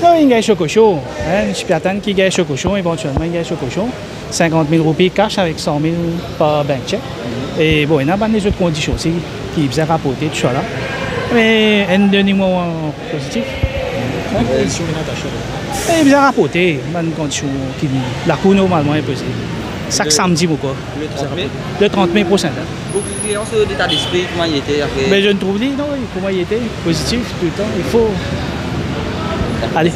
Non, il gagne chococho. Hein, je suis attendre qu'il gagne chococho, éventuellement il gagne chococho. 50 000 roupies cash avec 100 000 par bank check. Et bon, il y a des autres conditions aussi qui viennent rapporter tout ça là. Mais un niveau positif. Et bien rapporté, une condition qui la cour normalement est possible. Chaque samedi ou quoi. Le 30 mai Le 30 mai prochain. là. Pour que client sur l'état d'esprit, comment il était après? Mais je ne trouve pas, non, comment il était, positif tout le temps. Il faut. Allez.